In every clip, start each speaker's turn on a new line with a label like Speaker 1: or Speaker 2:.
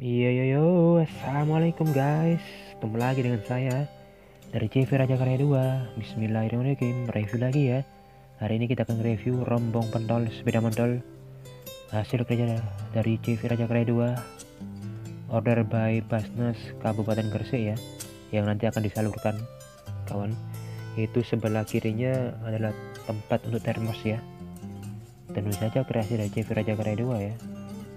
Speaker 1: Yo yo yo, assalamualaikum guys. Ketemu lagi dengan saya dari CV Raja Karya 2. Bismillahirrahmanirrahim. Review lagi ya. Hari ini kita akan review rombong pentol sepeda mentol hasil kerja dari CV Raja Karya 2 order by Basnas Kabupaten Gresik ya yang nanti akan disalurkan kawan itu sebelah kirinya adalah tempat untuk termos ya tentu saja kreasi dari CV Raja Karya 2 ya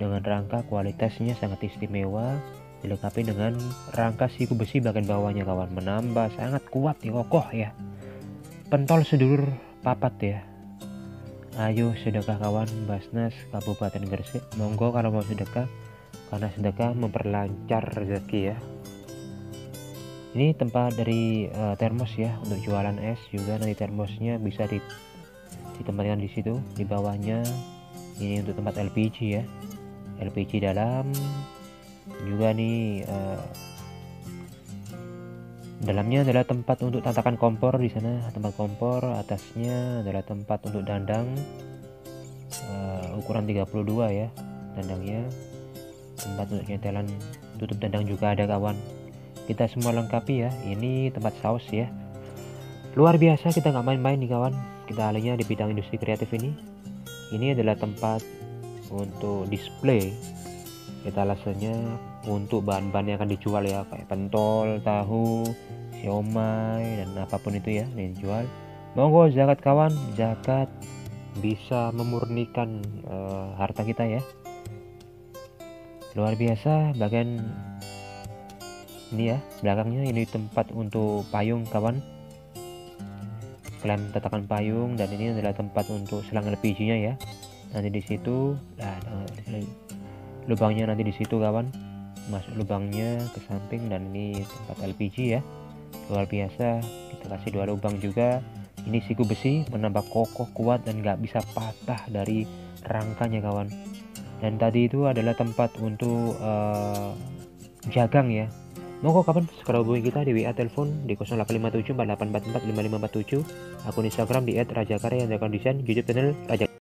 Speaker 1: dengan rangka kualitasnya sangat istimewa dilengkapi dengan rangka siku besi bagian bawahnya kawan. Menambah sangat kuat ya kokoh ya. Pentol sedulur papat ya. Ayo sedekah kawan. Basnas Kabupaten Gresik. Monggo kalau mau sedekah karena sedekah memperlancar rezeki ya. Ini tempat dari uh, termos ya untuk jualan es juga. Nanti termosnya bisa di ditempatkan di situ di bawahnya. Ini untuk tempat LPG ya LPG dalam. Juga nih uh, dalamnya adalah tempat untuk tatakan kompor di sana. Tempat kompor atasnya adalah tempat untuk dandang uh, ukuran 32 ya dandangnya. Tempat untuk nyetelan tutup dandang juga ada kawan. Kita semua lengkapi ya ini tempat saus ya. Luar biasa kita nggak main-main nih kawan. Kita alihnya di bidang industri kreatif ini. Ini adalah tempat untuk display etalasenya untuk bahan-bahan yang akan dijual ya kayak pentol, tahu, siomay dan apa pun itu ya yang dijual. Monggo zakat kawan, zakat bisa memurnikan uh, harta kita ya. Luar biasa bagian ini ya belakangnya ini tempat untuk payung kawan klaim tatakan payung dan ini adalah tempat untuk selang LPG nya ya nanti di situ. Nah, lubangnya nanti di situ kawan. Masuk lubangnya ke samping dan ini tempat LPG ya. Luar biasa. Kita kasih dua lubang juga. Ini siku besi menambah kokoh kuat dan nggak bisa patah dari rangkanya kawan. Dan tadi itu adalah tempat untuk uh, jagang ya. Monggo kapan sekarang hubungi kita di WA telepon di 0857 akun Instagram di @rajakarya desain YouTube channel Raja